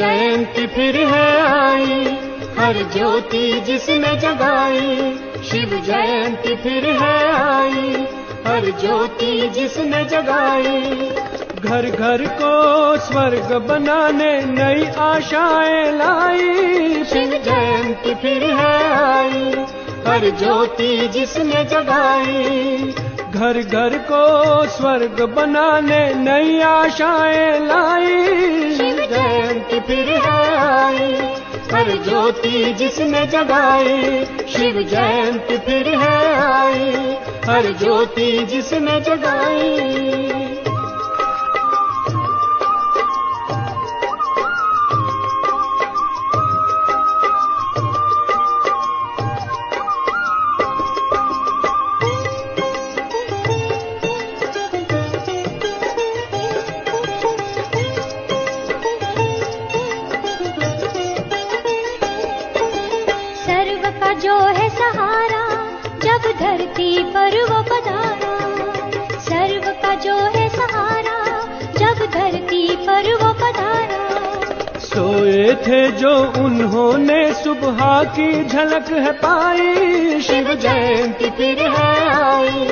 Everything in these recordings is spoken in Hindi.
जयंती फिर है आई, हर ज्योति जिसने जगाई। शिव जयंती फिर है आई, हर ज्योति जिसने जगाई। घर घर को स्वर्ग बनाने नई आशाएँ लाई। शिव जयंती फिर है आई, हर ज्योति जिसने जगाई। घर घर को स्वर्ग बनाने नई आशाएँ लाई। शिव जयंती फिर है आई हर ज्योति जिसने जगाई शिव जयंती फिर है आई हर ज्योति जिसने जगाई। जब धरती पर वो पधारा सर्व का जो है सहारा जब धरती पर वो पधारा सोए थे जो उन्होंने सुबह की झलक है पाई शिव जयंती फिर है आई।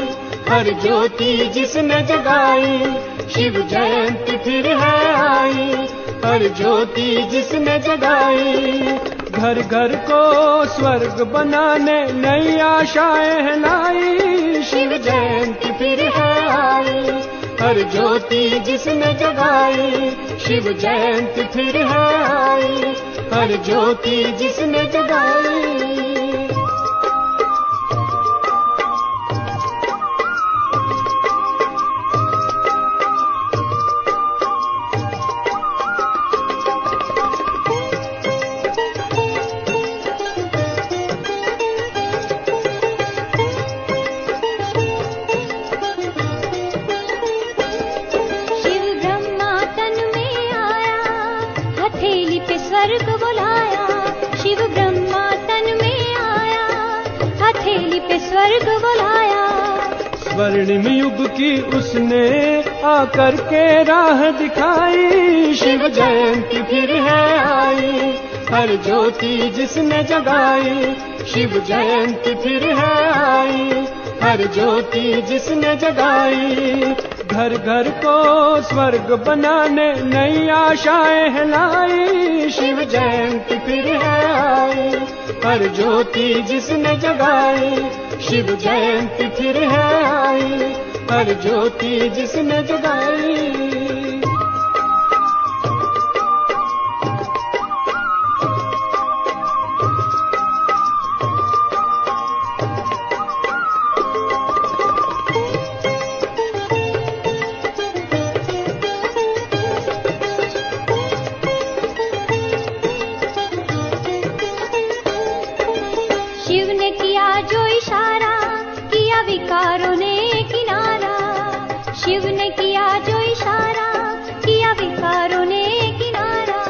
हर ज्योति जिसने जगाई शिव जयंती फिर है आई। हर ज्योति जिसने जगाई घर घर को स्वर्ग बनाने नई आशाएँ लाई शिव जयंती फिर है आई, हर ज्योति जिसने जगाई। शिव जयंती फिर है आई, हर ज्योति जिसने जगाई। स्वर्ग बुलाया शिव ब्रह्मा तन में आया हथेली पे स्वर्ग बुलाया। स्वर्णिम युग की उसने आकर के राह दिखाई। शिव जयंती फिर है आई, हर ज्योति जिसने जगाई। शिव जयंती फिर है आई, हर ज्योति जिसने जगाई। घर घर को स्वर्ग बनाने नई आशाएँ लाई शिव जयंती फिर है हर ज्योति जिसने जगाई। शिव जयंती फिर है आई। पर ज्योति जिसने जगाई। किया जो इशारा किया विकारों ने किनारा।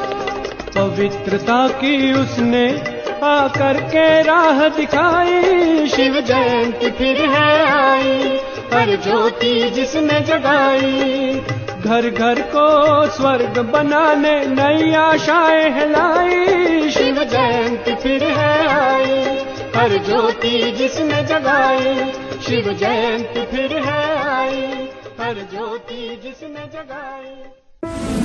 पवित्रता की उसने आकर के राह दिखाई। शिव जयंती फिर है आई हर ज्योति जिसने जगाई। घर घर को स्वर्ग बनाने नई आशाएँ है लाई शिव जयंती फिर है आई हर ज्योति जिसने जगाई। शिव जयंती फिर है आई। हर ज्योति जिसने जगाई।